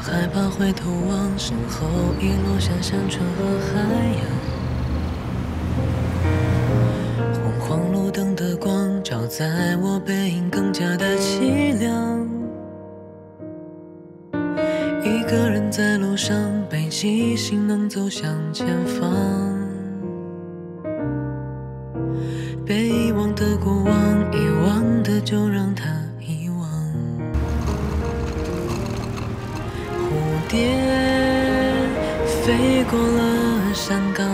害怕回头望身后，已落下山川和海洋。的光照在我背影，更加的凄凉。一个人在路上，背起行囊走向前方。被遗忘的过往，遗忘的就让它遗忘。蝴蝶飞过了山岗，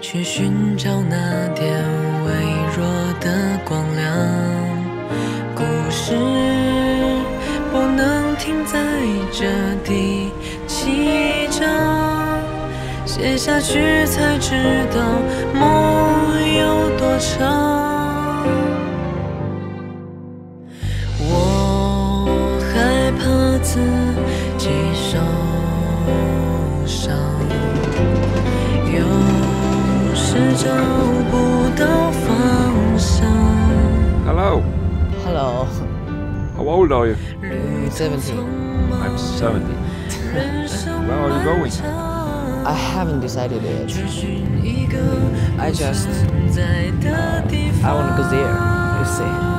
去寻找那点写下去才知道梦有多长。我害怕自己受伤，有时找不到方向。Hello, Hello, how old are you? Seventeen. I'm seventy. Where are you going? I haven't decided yet. I just, uh, I want to go there. You see.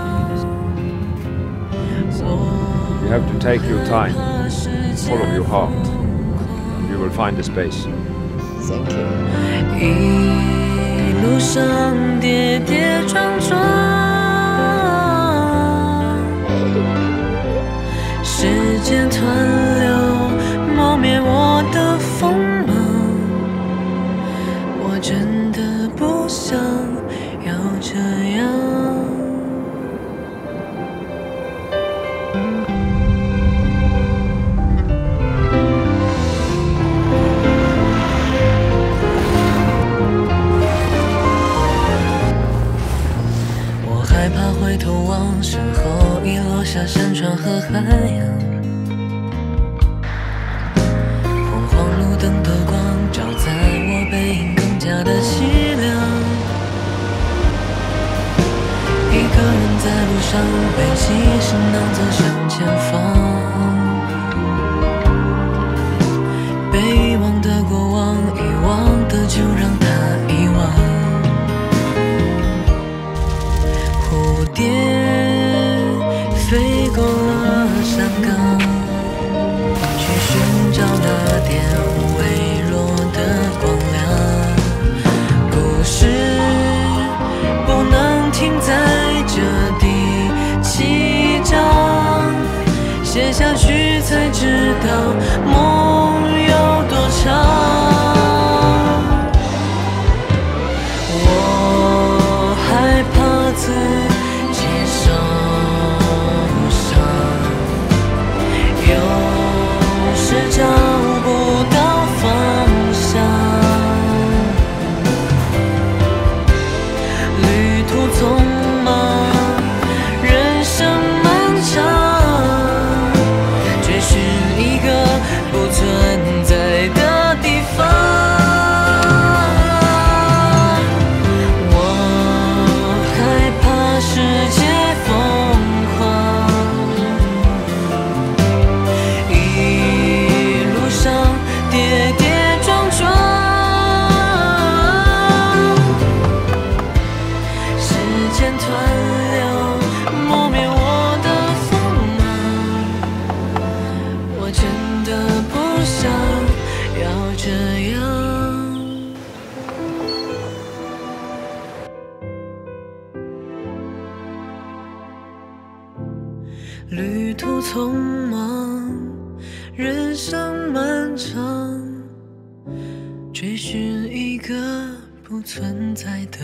You have to take your time, follow your heart, and you will find the space. Thank you. 一路上跌跌撞撞， 山川和海洋。昏黄路灯的光照在我背影，更加的凄凉。一个人在路上，背起行囊走向前方。才知旅途匆忙，人生漫长，追寻一个不存在的